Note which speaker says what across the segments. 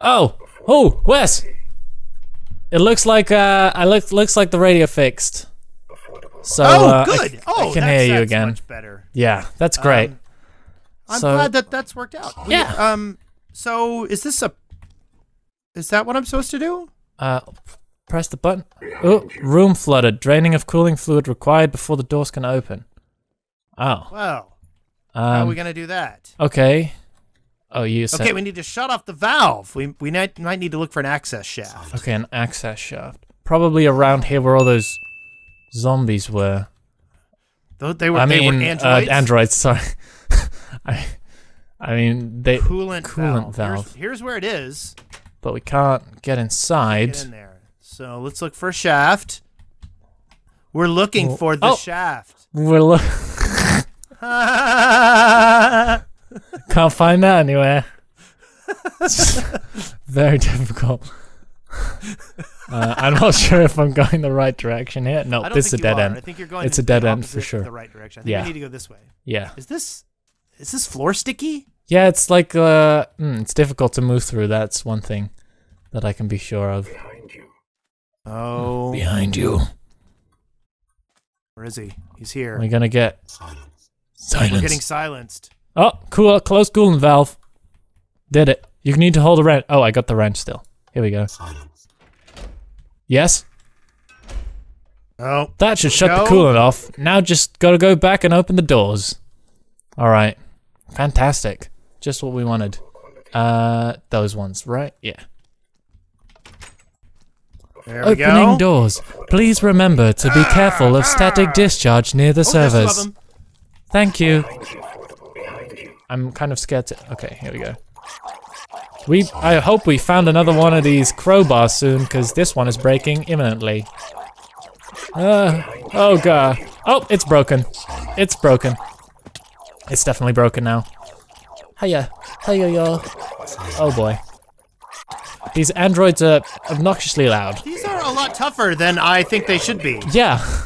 Speaker 1: Oh, oh, Wes. It looks like uh, I look looks like the radio fixed. So
Speaker 2: Oh,
Speaker 1: uh, I-
Speaker 2: good. oh,
Speaker 1: I can hear you again.
Speaker 2: Much better.
Speaker 1: Yeah, that's great.
Speaker 2: Um, I'm
Speaker 1: So-
Speaker 2: glad that that's worked out. We-
Speaker 1: Yeah.
Speaker 2: Um. So is this a? Is that what I'm supposed to do?
Speaker 1: Uh, press the button. Oh, room flooded. Draining of cooling fluid required before the doors can open. Oh.
Speaker 2: Well, how are
Speaker 1: Um,
Speaker 2: we gonna do that?
Speaker 1: okay. Oh, you said.
Speaker 2: Okay, we need to shut off the valve. We we might, might need to look for an access shaft.
Speaker 1: Okay, an access shaft. Probably around here where all those zombies were.
Speaker 2: Though they were
Speaker 1: I
Speaker 2: they
Speaker 1: mean,
Speaker 2: were androids.
Speaker 1: Uh, androids. Sorry. I, I mean they.
Speaker 2: Coolant,
Speaker 1: Coolant
Speaker 2: valve.
Speaker 1: valve.
Speaker 2: Here's, here's where it is.
Speaker 1: But we can't get inside.
Speaker 2: Get in there. So let's look for a shaft. We're looking
Speaker 1: Oh.
Speaker 2: for the
Speaker 1: Oh.
Speaker 2: shaft.
Speaker 1: We're lo- can't find that anywhere. Very difficult. Uh, I'm not sure if I'm going the right direction here. No, this is a dead
Speaker 2: are.
Speaker 1: end.
Speaker 2: I think you're going.
Speaker 1: It's a dead end for sure.
Speaker 2: The right direction. I think
Speaker 1: Yeah.
Speaker 2: we need to go this way.
Speaker 1: Yeah.
Speaker 2: Is this is this floor sticky?
Speaker 1: Yeah, it's like uh, mm, it's difficult to move through. That's one thing that I can be sure of. Behind you.
Speaker 2: Oh,
Speaker 1: Behind you,
Speaker 2: where is he? He's here.
Speaker 1: we're gonna get Silence.
Speaker 2: We're getting silenced.
Speaker 1: Oh, cool! Close cooling valve. Did it? You need to hold a wrench. Oh, I got the wrench still. Here we go. Yes,
Speaker 2: Oh,
Speaker 1: that should shut
Speaker 2: Go.
Speaker 1: the coolant off. Now just gotta go back and open the doors. All right, fantastic. Just what we wanted. Uh, those ones, right? Yeah.
Speaker 2: there we
Speaker 1: Opening
Speaker 2: go.
Speaker 1: doors. Please remember to be careful of static discharge near the
Speaker 2: Oh, there's two of
Speaker 1: servers. Thank you. I'm kind of scared to. Okay, here we go. We. I hope we found another one of these crowbars soon, because this one is breaking imminently. Uh, oh god. Oh, it's broken. It's broken. It's definitely broken now. Hiya. Hiya, y'all. Oh boy. These androids are obnoxiously loud.
Speaker 2: These are a lot tougher than I think they should be.
Speaker 1: Yeah.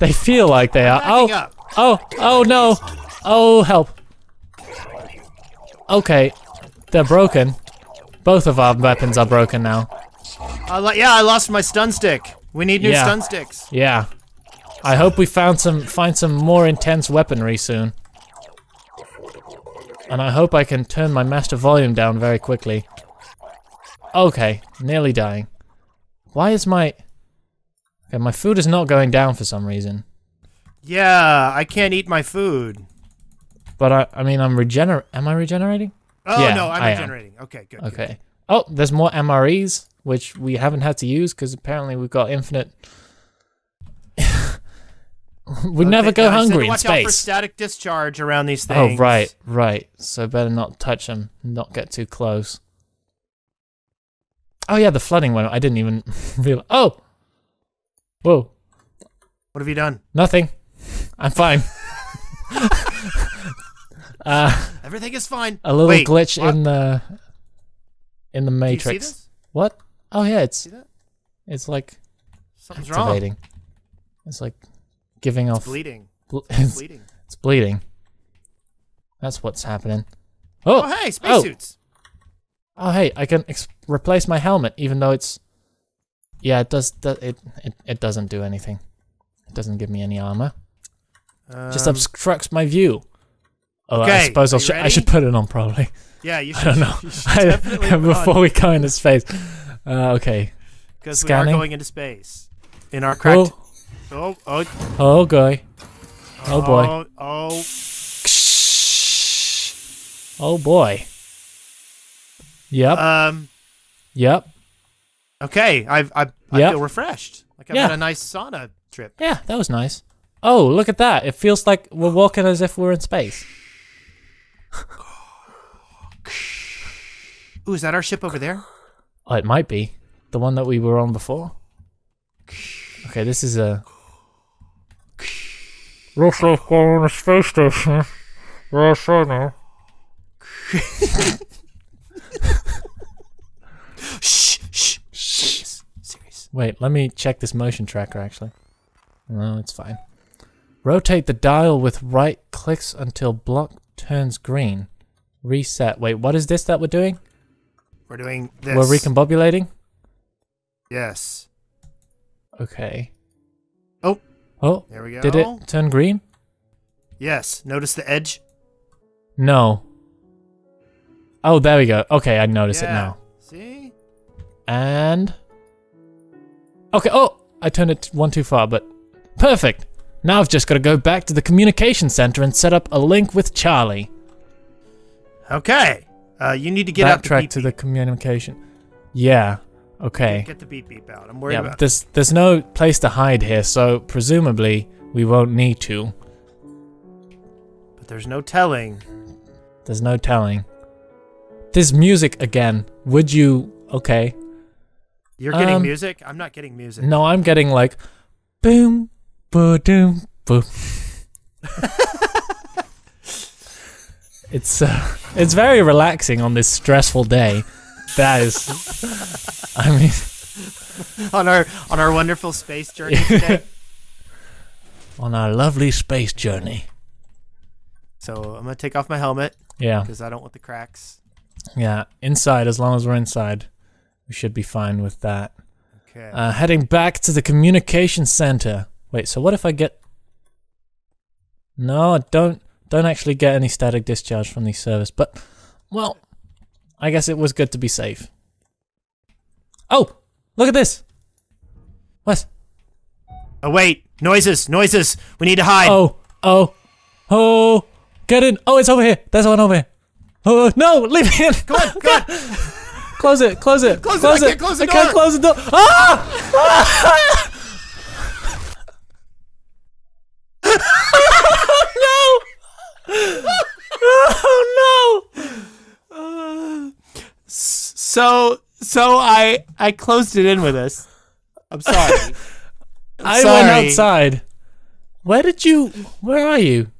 Speaker 1: They feel like they are. Oh.
Speaker 2: up.
Speaker 1: Oh, oh no. Oh, help. Okay, they're broken. Both of our weapons are broken now.
Speaker 2: Lo- yeah, I lost my stun stick. We need new
Speaker 1: Yeah.
Speaker 2: stun sticks.
Speaker 1: Yeah. I hope we found some find some more intense weaponry soon. And I hope I can turn my master volume down very quickly. Okay, nearly dying. Why is my Okay, my food is not going down for some reason.
Speaker 2: Yeah, I can't eat my food.
Speaker 1: But I I mean I'm regener am I regenerating?
Speaker 2: Oh
Speaker 1: Yeah,
Speaker 2: no, I'm
Speaker 1: I am.
Speaker 2: regenerating. Okay, good. good.
Speaker 1: Okay. Oh, there's more MREs, which we haven't had to use because apparently we've got infinite. we uh,
Speaker 2: never
Speaker 1: go
Speaker 2: now I
Speaker 1: hungry in
Speaker 2: watch out for static discharge around these
Speaker 1: oh,
Speaker 2: things.
Speaker 1: Oh, right, right. So better not touch them, not get too close. Oh yeah, the flooding one. I didn't even realize. Oh, whoa,
Speaker 2: What have you done?
Speaker 1: nothing. I'm fine. uh,
Speaker 2: Everything is fine.
Speaker 1: a little
Speaker 2: Wait,
Speaker 1: glitch
Speaker 2: what?
Speaker 1: in the in the
Speaker 2: Do you see
Speaker 1: matrix. What? Oh yeah, it's it's like
Speaker 2: Something's wrong.
Speaker 1: It's like giving off.
Speaker 2: Bleeding.
Speaker 1: bl-
Speaker 2: It's
Speaker 1: it's,
Speaker 2: bleeding.
Speaker 1: it's bleeding. That's what's happening.
Speaker 2: Oh,
Speaker 1: Oh,
Speaker 2: hey,
Speaker 1: oh,
Speaker 2: spacesuits.
Speaker 1: oh, hey! I can replace my helmet, even though it's. Yeah, it does. do- It, it it doesn't do anything. It doesn't give me any armor. Just
Speaker 2: Um,
Speaker 1: obstructs my view. Oh, I
Speaker 2: okay,
Speaker 1: suppose sh- I should put it on probably.
Speaker 2: yeah, you should.
Speaker 1: I don't know.
Speaker 2: You should definitely put
Speaker 1: Before we go into space. Uh, okay.
Speaker 2: because we are going into space in our cracked.
Speaker 1: Oh,
Speaker 2: Oh, oh,
Speaker 1: oh, boy. Oh boy.
Speaker 2: Oh, oh.
Speaker 1: Oh boy. Yep.
Speaker 2: Um.
Speaker 1: yep.
Speaker 2: Okay, I've, I I
Speaker 1: Yep.
Speaker 2: feel refreshed. Like I've
Speaker 1: Yeah.
Speaker 2: had a nice sauna trip.
Speaker 1: Yeah, that was nice. Oh, look at that. It feels like we're walking as if we're in space.
Speaker 2: Ooh, is that our ship over there?
Speaker 1: Oh, it might be. The one that we were on before. Okay, this is a. Looks like we're on a space station. Yes, I know.
Speaker 2: Shh, shh, serious, serious.
Speaker 1: Wait, let me check this motion tracker actually. No, it's fine. Rotate the dial with right clicks until block turns green. Reset. Wait, what is this that we're doing?
Speaker 2: We're doing this.
Speaker 1: We're recombobulating?
Speaker 2: Yes.
Speaker 1: Okay.
Speaker 2: Oh.
Speaker 1: Oh,
Speaker 2: There we go.
Speaker 1: did it turn green?
Speaker 2: Yes. Notice the edge?
Speaker 1: No. Oh, there we go. Okay, I notice it now.
Speaker 2: See?
Speaker 1: And... Okay, oh! I turned it one too far, but... Perfect! Now I've just got to go back to the communication center and set up a link with Charlie.
Speaker 2: Okay. Uh, you need to get out the beep
Speaker 1: to the communication. Yeah. Okay.
Speaker 2: Get the beep beep out. I'm worried
Speaker 1: Yeah,
Speaker 2: about
Speaker 1: there's there's no place to hide here, so presumably we won't need to.
Speaker 2: But there's no telling.
Speaker 1: There's no telling. This music again. Would you? Okay.
Speaker 2: You're getting
Speaker 1: Um,
Speaker 2: music? I'm not getting music.
Speaker 1: No, I'm getting like, boom, ba doom, boom. it's uh, it's very relaxing on this stressful day. That is, I mean,
Speaker 2: on our on our wonderful space journey today.
Speaker 1: on our lovely space journey.
Speaker 2: so I'm gonna take off my helmet
Speaker 1: Yeah,
Speaker 2: because I don't want the cracks.
Speaker 1: yeah. Inside, as long as we're inside, we should be fine with that.
Speaker 2: Okay.
Speaker 1: Uh, heading back to the communication center. Wait, so what if I get? No, I don't. Don't actually get any static discharge from these servers, but well, I guess it was good to be safe. Oh, look at this. What?
Speaker 2: oh wait, noises, noises. We need to hide.
Speaker 1: Oh, oh, oh! Get in! Oh, it's over here. There's one over here. Oh no! Leave me in!
Speaker 2: Come on, come on.
Speaker 1: Close it! Close it!
Speaker 2: Close it, I can't close the
Speaker 1: I can't close the door. Ah! ah! Oh no! Oh no!
Speaker 2: So so I I closed it in with us. I'm sorry.
Speaker 1: I
Speaker 2: Sorry.
Speaker 1: went outside. Where did you? Where are you?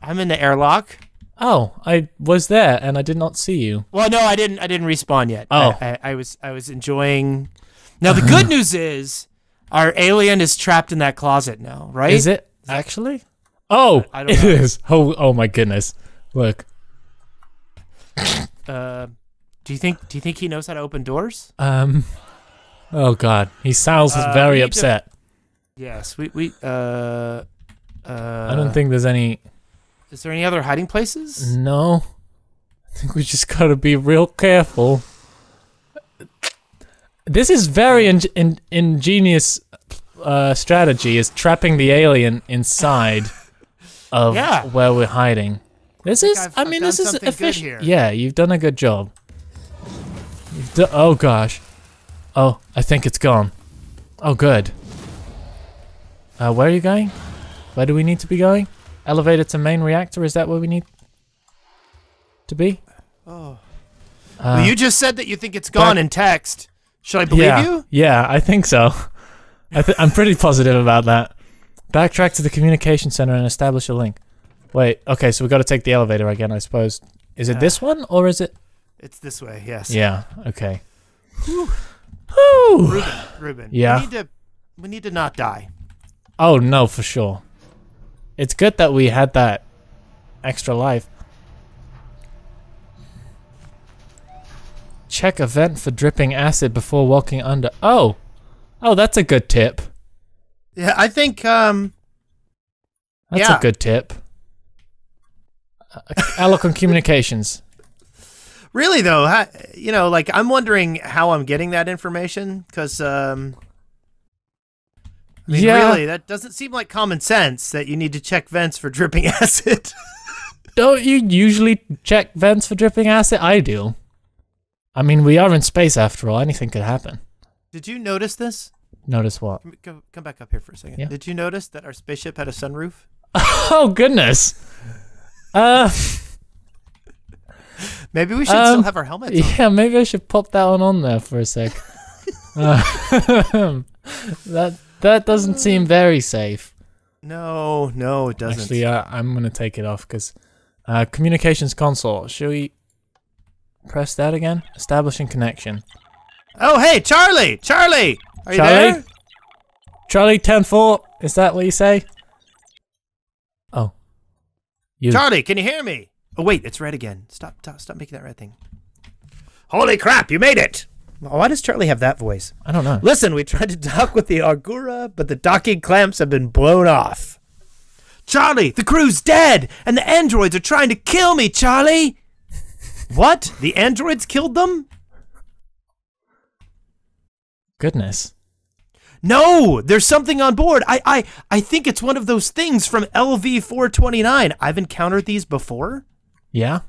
Speaker 2: I'm in the airlock.
Speaker 1: Oh, I was there and I did not see you.
Speaker 2: Well, no, I didn't. I didn't respawn yet.
Speaker 1: Oh.
Speaker 2: I, I, I was I was enjoying. Now the good news is, our alien is trapped in that closet now, right?
Speaker 1: Is it actually? Oh,
Speaker 2: I don't
Speaker 1: it is. Oh, oh my goodness! Look,
Speaker 2: Uh, do you think Do you think he knows how to open doors?
Speaker 1: um, oh god, he sounds
Speaker 2: Uh,
Speaker 1: very
Speaker 2: need to-
Speaker 1: upset.
Speaker 2: Yes. We we uh. Uh,
Speaker 1: I don't think there's any.
Speaker 2: Is there any other hiding places?
Speaker 1: No, I think we just gotta be real careful. This is very in- in- ingenious uh, strategy. Is trapping the alien inside of
Speaker 2: Yeah.
Speaker 1: where we're hiding. This
Speaker 2: think
Speaker 1: is.
Speaker 2: I've-
Speaker 1: I mean, this is efficient. Yeah, you've done a good job. Oh gosh. Oh, I think it's gone. Oh, good. Uh, where are you going? Where do we need to be going? Elevator to main reactor. Is that where we need to be?
Speaker 2: Oh.
Speaker 1: Uh,
Speaker 2: well, you just said that you think it's gone in text. Should I believe
Speaker 1: yeah,
Speaker 2: you?
Speaker 1: Yeah, I think so. I th- I'm pretty positive about that. Backtrack to the communication center and establish a link. Wait, okay, so we got to take the elevator again, I suppose. Is it
Speaker 2: Yeah.
Speaker 1: this uh, one or is it?
Speaker 2: It's this way. Yes.
Speaker 1: Yeah. Okay. Whew.
Speaker 2: Ruben. Ruben.
Speaker 1: Yeah.
Speaker 2: We need to. We need to not die.
Speaker 1: Oh no, for sure. It's good that we had that extra life. Check a vent for dripping acid before walking under. Oh, oh, that's a good tip.
Speaker 2: Yeah, I think. Um.
Speaker 1: That's
Speaker 2: Yeah.
Speaker 1: a good tip. Alocon Communications.
Speaker 2: Really though, you know, like I'm wondering how I'm getting that information because. Um. I mean,
Speaker 1: Yeah.
Speaker 2: really, that doesn't seem like common sense that you need to check vents for dripping acid.
Speaker 1: Don't you usually check vents for dripping acid? I do. I mean, we are in space after all. Anything could happen.
Speaker 2: Did you notice this?
Speaker 1: Notice what?
Speaker 2: Come, come back up here for a second.
Speaker 1: Yeah.
Speaker 2: Did you notice that our spaceship had a sunroof?
Speaker 1: Oh goodness. Uh,
Speaker 2: Maybe we should
Speaker 1: Um,
Speaker 2: still have our helmets on.
Speaker 1: yeah, maybe I should pop that one on there for a sec. Uh, that that doesn't seem very safe.
Speaker 2: No, no, it doesn't.
Speaker 1: Actually, uh, I'm gonna take it off because uh, communications console. Should we press that again? Establishing connection.
Speaker 2: oh, hey, Charlie! Charlie! Are you
Speaker 1: Charlie?
Speaker 2: there?
Speaker 1: Charlie ten four. Is that what you say? Oh, you.
Speaker 2: Charlie, can you hear me? Oh, wait, it's red again. Stop, stop, stop making that red thing. Holy crap, you made it! Why does Charlie have that voice?
Speaker 1: I don't know.
Speaker 2: Listen, we tried to dock with the Argura, but the docking clamps have been blown off. Charlie, the crew's dead, and the androids are trying to kill me, Charlie! what? The androids killed them?
Speaker 1: Goodness.
Speaker 2: No, there's something on board. I I I think it's one of those things from LV 429. I've encountered these before.
Speaker 1: Yeah?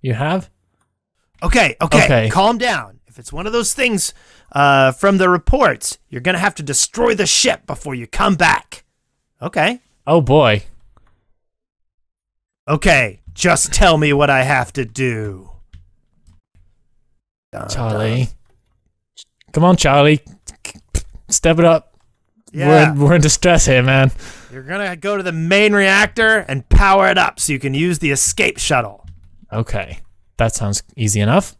Speaker 1: You have?
Speaker 2: Okay, okay,
Speaker 1: Okay.
Speaker 2: calm down. If it's one of those things uh, from the reports, you're gonna have to destroy the ship before you come back. Okay,
Speaker 1: Oh boy.
Speaker 2: okay. Just tell me what I have to do. Dun,
Speaker 1: Charlie. Come on, Charlie. Step it up.
Speaker 2: Yeah,
Speaker 1: We're, in, we're in distress here, man.
Speaker 2: you're gonna go to the main reactor and power it up so you can use the escape shuttle.
Speaker 1: Okay. That sounds easy enough.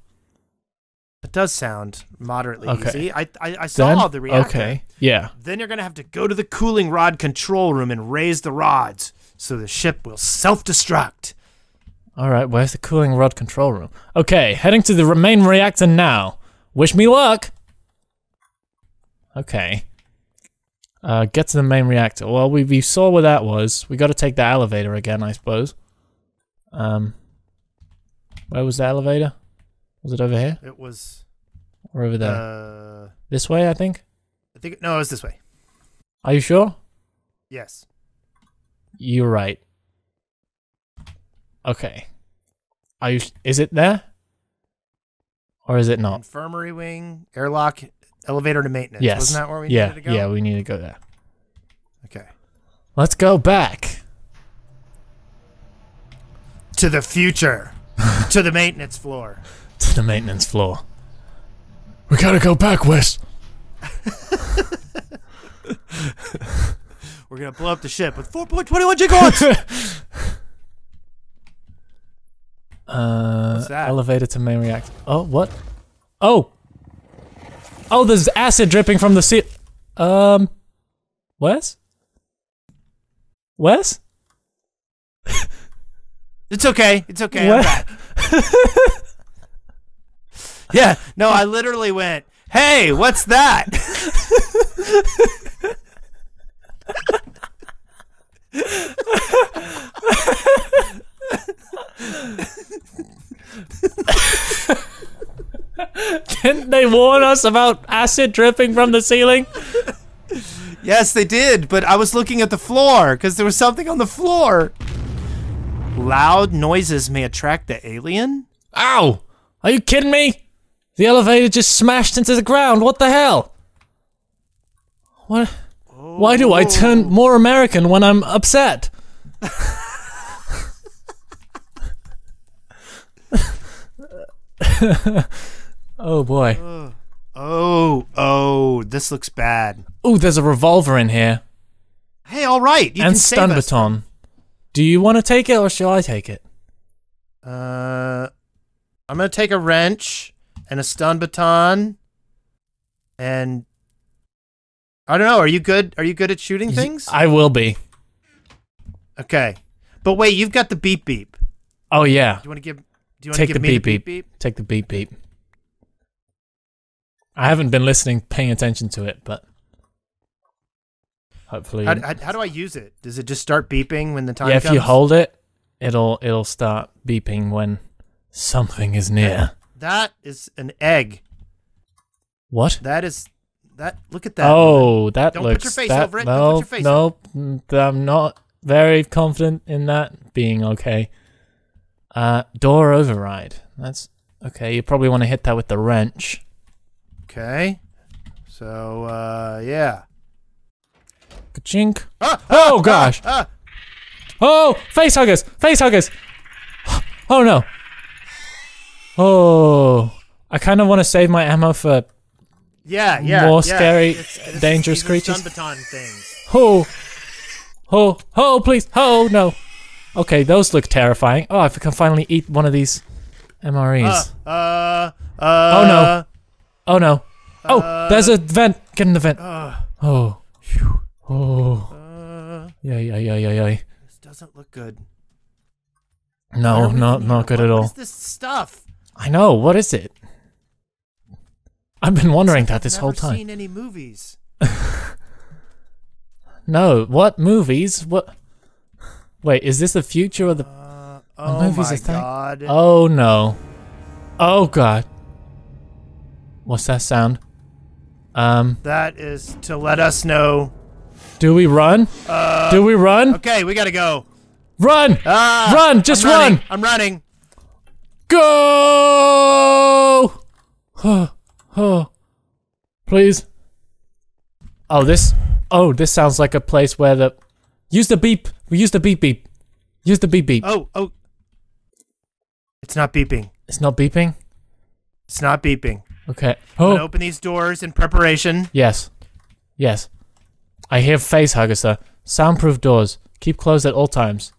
Speaker 2: It does sound moderately
Speaker 1: Okay.
Speaker 2: easy. I I, I saw
Speaker 1: Then,
Speaker 2: the reactor.
Speaker 1: okay. Yeah.
Speaker 2: Then you're gonna have to go to the cooling rod control room and raise the rods so the ship will self-destruct.
Speaker 1: All right, where's the cooling rod control room? Okay, heading to the main reactor now. Wish me luck. Okay. Uh, get to the main reactor. Well, we, we saw where that was. We got to take the elevator again, I suppose. Um, where was the elevator? Was it over here
Speaker 2: It was.
Speaker 1: or over there?
Speaker 2: Uh,
Speaker 1: this way, I think.
Speaker 2: I think no, it was this way.
Speaker 1: Are you sure?
Speaker 2: Yes.
Speaker 1: You're right. Okay. Are you? Is it there? Or is it not?
Speaker 2: Infirmary wing, airlock, elevator to maintenance.
Speaker 1: Yes.
Speaker 2: Wasn't that where we
Speaker 1: yeah.
Speaker 2: needed to go?
Speaker 1: Yeah, we need to go there.
Speaker 2: Okay.
Speaker 1: Let's go back.
Speaker 2: To the future. to the maintenance floor.
Speaker 1: to the maintenance floor. We gotta go back, Wes.
Speaker 2: We're gonna blow up the ship with 4.21 gigawatts.
Speaker 1: Uh,
Speaker 2: What's that?
Speaker 1: elevator to main reactor. Oh, what? Oh, oh, there's acid dripping from the sea. Um, Wes? Wes?
Speaker 2: it's okay. It's okay. Yeah. No, I literally went. Hey, what's that?
Speaker 1: Didn't they warn us about acid dripping from the ceiling?
Speaker 2: Yes, they did, but I was looking at the floor because there was something on the floor. Loud noises may attract the alien?
Speaker 1: Ow! Are you kidding me? The elevator just smashed into the ground. What the hell? What? Why do I turn oh. more American when I'm upset? oh boy.
Speaker 2: Oh, oh, this looks bad.
Speaker 1: Oh, there's a revolver in here.
Speaker 2: Hey, all right, you
Speaker 1: and
Speaker 2: can save
Speaker 1: stun
Speaker 2: us.
Speaker 1: baton. Do you want to take it or shall I take it?
Speaker 2: Uh, I'm gonna take a wrench and a stun baton, and I don't know. Are you good? Are you good at shooting things?
Speaker 1: I will be.
Speaker 2: Okay, but wait, you've got the beep beep.
Speaker 1: Oh yeah.
Speaker 2: you want to give? Do you want
Speaker 1: Take
Speaker 2: to
Speaker 1: the
Speaker 2: give me
Speaker 1: beep
Speaker 2: the
Speaker 1: beep
Speaker 2: beep?
Speaker 1: Take the beep beep. I haven't been listening, paying attention to it, but hopefully,
Speaker 2: How, how, how do I use it? Does it just start beeping when the time
Speaker 1: yeah. If
Speaker 2: comes?
Speaker 1: you hold it, it'll it'll start beeping when something is near.
Speaker 2: That is an egg.
Speaker 1: What?
Speaker 2: That is that. Look at that.
Speaker 1: Oh, that
Speaker 2: Don't put
Speaker 1: looks
Speaker 2: your face
Speaker 1: that,
Speaker 2: over it.
Speaker 1: No,
Speaker 2: Don't put your face
Speaker 1: no, mm, I'm not very confident in that being okay. Uh, door override. That's okay. You probably want to hit that with the wrench.
Speaker 2: Okay. So uh, yeah.
Speaker 1: Ka-chink.
Speaker 2: Ah,
Speaker 1: Oh gosh.
Speaker 2: ah.
Speaker 1: Oh, face huggers! Face huggers! Oh no. Oh, I kind of want to save my ammo for.
Speaker 2: Yeah, yeah.
Speaker 1: More
Speaker 2: yeah.
Speaker 1: scary,
Speaker 2: It's- it's-
Speaker 1: dangerous
Speaker 2: are
Speaker 1: creatures.
Speaker 2: Stun baton things.
Speaker 1: Oh, oh, oh! Please, oh no. Okay, those look terrifying. Oh, if I can finally eat one of these MREs.
Speaker 2: Uh, uh, uh,
Speaker 1: Oh, no. Oh no. Oh, there's a vent. Get in the vent.
Speaker 2: Uh,
Speaker 1: Oh. Oh.
Speaker 2: uh,
Speaker 1: Yeah, yeah, yeah, yeah, yeah.
Speaker 2: this doesn't look good.
Speaker 1: No,
Speaker 2: Where are we
Speaker 1: not not good
Speaker 2: What-
Speaker 1: at all.
Speaker 2: is this stuff?
Speaker 1: I know. What is it? I've been wondering that this whole time.
Speaker 2: seen any movies.
Speaker 1: No, what movies? What? Wait, is this the future of the?
Speaker 2: Uh, oh
Speaker 1: movies
Speaker 2: my god.
Speaker 1: Oh no! Oh god! What's that sound? Um,
Speaker 2: That is to let us know.
Speaker 1: do we run? do we run?
Speaker 2: Okay, we gotta go.
Speaker 1: Run!
Speaker 2: Ah,
Speaker 1: Run, just
Speaker 2: I'm
Speaker 1: run.
Speaker 2: I'm running.
Speaker 1: Go! Oh, oh, please. Oh, this. Oh, this sounds like a place where the. Use the beep. We use the beep beep. Use the beep beep.
Speaker 2: Oh, oh. It's not beeping.
Speaker 1: It's not beeping.
Speaker 2: It's not beeping.
Speaker 1: Okay. Oh,
Speaker 2: open these doors in preparation.
Speaker 1: yes, yes. I hear face hugger, sir. Soundproof doors. Keep closed at all times.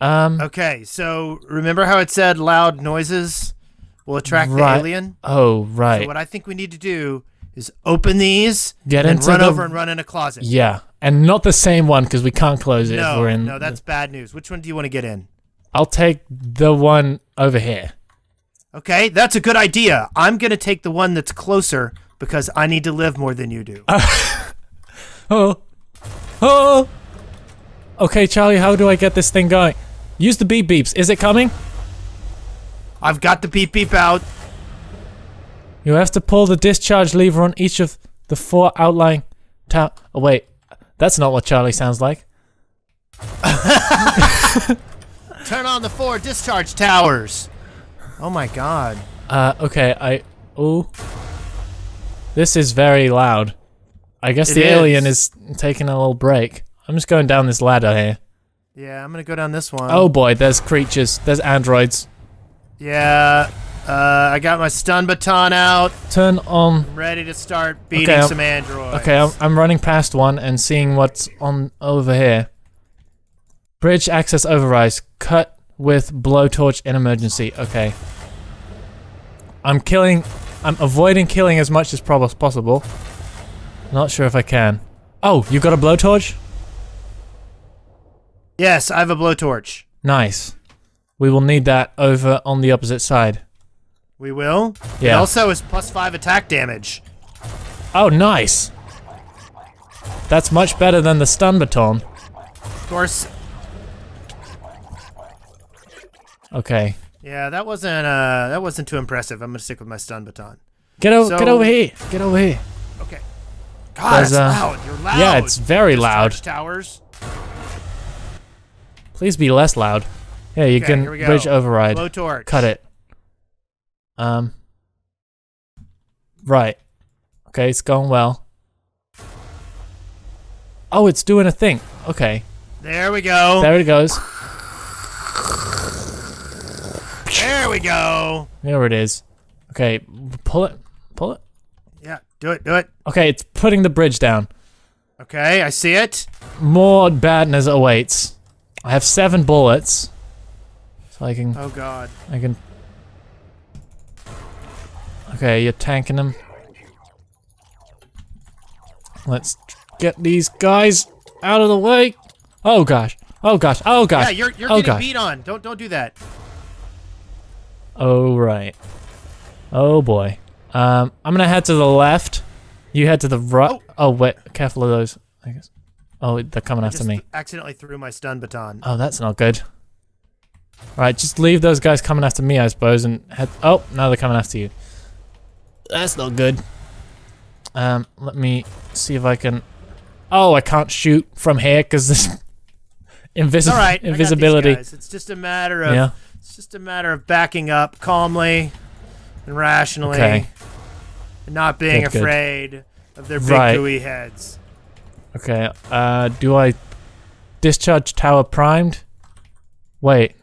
Speaker 1: Um.
Speaker 2: Okay, so remember how it said loud noises will attract
Speaker 1: Right.
Speaker 2: the alien?
Speaker 1: Oh, right.
Speaker 2: So what I think we need to do is open these,
Speaker 1: Get
Speaker 2: and
Speaker 1: into
Speaker 2: run
Speaker 1: the-
Speaker 2: over and run in a closet.
Speaker 1: Yeah, and not the same one because we can't close it if
Speaker 2: No,
Speaker 1: we're in.
Speaker 2: no, that's bad news. Which one do you want to get in?
Speaker 1: I'll take the one over here.
Speaker 2: Okay, that's a good idea. I'm gonna take the one that's closer because I need to live more than you do.
Speaker 1: Oh. Oh. Okay, Charlie, how do I get this thing going? Use the beep beeps. Is it coming?
Speaker 2: I've got the beep beep out.
Speaker 1: You have to pull the discharge lever on each of the four outlying tower. Oh, wait. That's not what Charlie sounds like.
Speaker 2: Turn on the four discharge towers. Oh my god.
Speaker 1: Uh, okay, I. Ooh. This is very loud. I guess
Speaker 2: It
Speaker 1: the alien
Speaker 2: is.
Speaker 1: is taking a little break. I'm just going down this ladder here.
Speaker 2: Yeah, I'm gonna go down this one.
Speaker 1: Oh boy, there's creatures. There's androids.
Speaker 2: Yeah. Uh, I got my stun baton out.
Speaker 1: Turn on.
Speaker 2: I'm ready to start beating
Speaker 1: Okay,
Speaker 2: some androids.
Speaker 1: Okay, I'm, I'm running past one and seeing what's on over here. Bridge access overrides. Cut with blowtorch in emergency. Okay. I'm killing. I'm avoiding killing as much as possible. Not sure if I can. Oh, you got a blowtorch?
Speaker 2: Yes, I have a blowtorch.
Speaker 1: Nice. We will need that over on the opposite side.
Speaker 2: We will. It
Speaker 1: Yeah.
Speaker 2: also is plus five attack damage.
Speaker 1: Oh, nice. That's much better than the stun baton.
Speaker 2: Of course.
Speaker 1: Okay.
Speaker 2: Yeah, that wasn't uh that wasn't too impressive. I'm gonna stick with my stun baton.
Speaker 1: Get over.
Speaker 2: So-
Speaker 1: get over here. Get over here.
Speaker 2: Okay. God, it's
Speaker 1: uh,
Speaker 2: loud. You're loud.
Speaker 1: yeah, it's very loud.
Speaker 2: Towers.
Speaker 1: Please be less loud. Yeah, you
Speaker 2: Okay,
Speaker 1: can
Speaker 2: here we go.
Speaker 1: bridge override.
Speaker 2: Blowtorch.
Speaker 1: Cut it. Um. Right. Okay, it's going well. Oh, it's doing a thing. Okay,
Speaker 2: There we go.
Speaker 1: there it goes.
Speaker 2: There we go.
Speaker 1: There it is. Okay, pull it. Pull it.
Speaker 2: Yeah, do it, do it.
Speaker 1: Okay, it's putting the bridge down.
Speaker 2: Okay, I see it.
Speaker 1: More badness awaits. I have seven bullets, so I can
Speaker 2: Oh god.
Speaker 1: I can. Okay, you're tanking them. Let's get these guys out of the way. Oh gosh. Oh gosh. Oh gosh.
Speaker 2: Yeah, you're you're
Speaker 1: oh
Speaker 2: getting
Speaker 1: gosh.
Speaker 2: beat on. Don't don't do that.
Speaker 1: Oh right. Oh boy. Um, I'm gonna head to the left. You head to the right.
Speaker 2: Oh.
Speaker 1: Oh, wait. Careful of those. I guess. Oh, they're coming
Speaker 2: I
Speaker 1: after
Speaker 2: just
Speaker 1: me.
Speaker 2: accidentally threw my stun baton.
Speaker 1: Oh, that's not good. All right, just leave those guys coming after me, I suppose, and head. Oh, now they're coming after you. That's not good. Um, let me see if I can. Oh, I can't shoot from here because this invisible
Speaker 2: All right, I got these
Speaker 1: invisibility.
Speaker 2: guys. It's just a matter of
Speaker 1: Yeah.
Speaker 2: It's just a matter of backing up calmly and rationally,
Speaker 1: Okay.
Speaker 2: and not being
Speaker 1: Good, good.
Speaker 2: afraid of their big
Speaker 1: Right.
Speaker 2: gooey heads.
Speaker 1: Okay. Uh, do I discharge tower primed? Wait.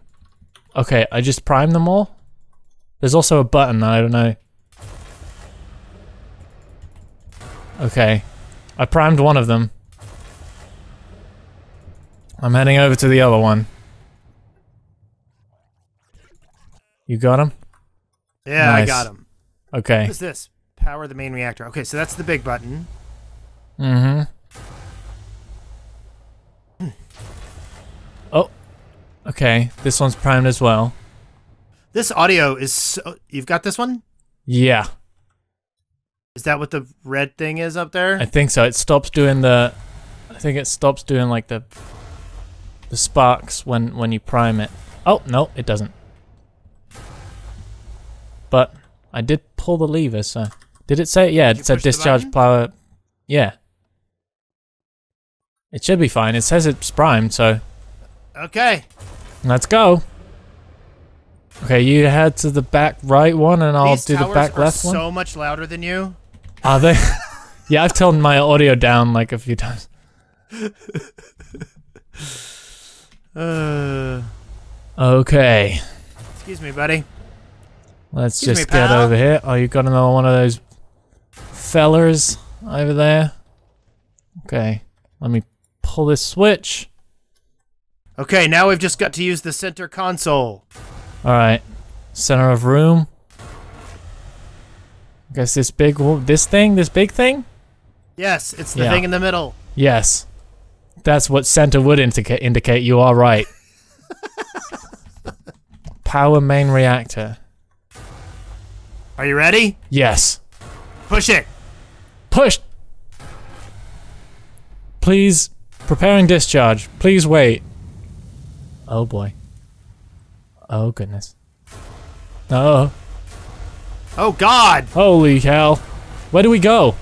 Speaker 1: Okay, I just primed them all. There's also a button. I don't know. Okay, I primed one of them. I'm heading over to the other one. You got him?
Speaker 2: Yeah, I got him.
Speaker 1: Okay.
Speaker 2: What is this? Power the main reactor. Okay, so that's the big button.
Speaker 1: Mm-hmm. Oh. Okay, this one's primed as well.
Speaker 2: This audio is so. You've got this one?
Speaker 1: Yeah,
Speaker 2: Is that what the red thing is up there?
Speaker 1: I think so. It stops doing the. I think it stops doing like the. The sparks when when you prime it. Oh no, it doesn't. But I did pull the lever, so did it say? Yeah,
Speaker 2: Did
Speaker 1: it said discharge power. Yeah. It should be fine. It says it's primed, so
Speaker 2: okay.
Speaker 1: let's go. Okay, you head to the back right one, and I'll
Speaker 2: These
Speaker 1: do the back left one.
Speaker 2: so much louder than you.
Speaker 1: Are they? yeah, I've turned my audio down like a few times.
Speaker 2: Uh,
Speaker 1: Okay,
Speaker 2: excuse me, buddy.
Speaker 1: Let's
Speaker 2: Excuse
Speaker 1: just
Speaker 2: me,
Speaker 1: get over here. Oh, you got another one of those fellers over there. Okay, let me pull this switch.
Speaker 2: Okay, now we've just got to use the center console.
Speaker 1: All right, center of room. I Guess this big, this thing, this big thing.
Speaker 2: Yes, it's the
Speaker 1: Yeah.
Speaker 2: thing in the middle.
Speaker 1: Yes, that's what center would indica- indicate. You are right. Power main reactor.
Speaker 2: Are you ready?
Speaker 1: Yes.
Speaker 2: Push it.
Speaker 1: Push. Please, preparing discharge. Please wait. Oh boy. Oh goodness. Oh,
Speaker 2: Oh God!
Speaker 1: holy hell. Where do we go?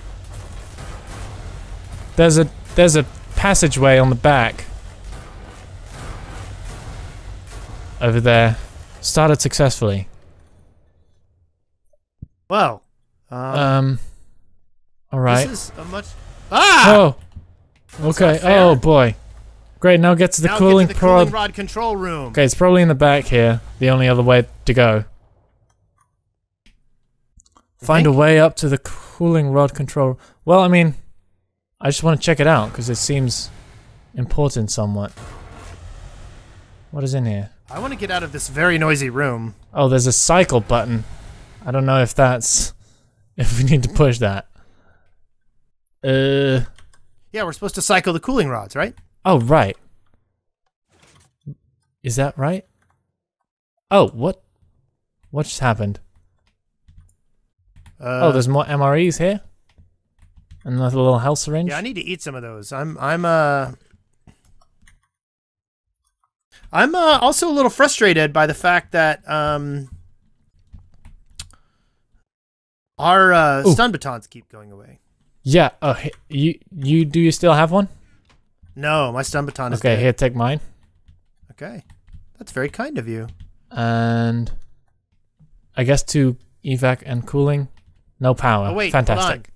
Speaker 1: There's a there's a passageway on the back. Over there. Started successfully.
Speaker 2: Well, um,
Speaker 1: Um All right.
Speaker 2: this is a much. Ah!
Speaker 1: Oh. Okay. Oh boy. Great. Now get to the
Speaker 2: now
Speaker 1: cooling
Speaker 2: get to the cooling rod control room.
Speaker 1: Okay, it's probably in the back here. The only other way to go. Find a way up to the cooling rod control. Well, I mean, I just want to check it out because it seems important somewhat. What is in here?
Speaker 2: I want to get out of this very noisy room.
Speaker 1: Oh, there's a cycle button. I don't know if that's if we need to push that. Uh
Speaker 2: Yeah, we're supposed to cycle the cooling rods, right?
Speaker 1: Oh, right. Is that right? Oh, what? What just happened?
Speaker 2: Uh,
Speaker 1: oh, there's more MREs here. Another little health syringe.
Speaker 2: Yeah, I need to eat some of those. I'm I'm uh I'm uh, also a little frustrated by the fact that um our uh,
Speaker 1: Ooh.
Speaker 2: stun batons keep going away.
Speaker 1: Yeah. Oh, he- you you do you still have one?
Speaker 2: No, my stun baton is
Speaker 1: Okay,
Speaker 2: dead.
Speaker 1: here, take mine.
Speaker 2: Okay, that's very kind of you.
Speaker 1: And I guess to evac and cooling, no power.
Speaker 2: Oh wait,
Speaker 1: fantastic.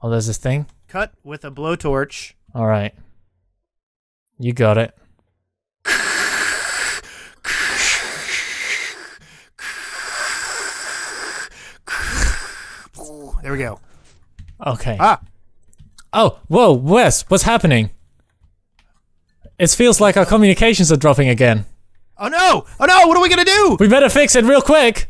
Speaker 1: Oh, there's this thing.
Speaker 2: Cut with a blowtorch.
Speaker 1: All right, you got it.
Speaker 2: There we go.
Speaker 1: Okay.
Speaker 2: Ah,
Speaker 1: Oh, whoa, Wes, what's happening? It feels like our communications are dropping again.
Speaker 2: oh no, oh no! What are we gonna do?
Speaker 1: We better fix it real quick.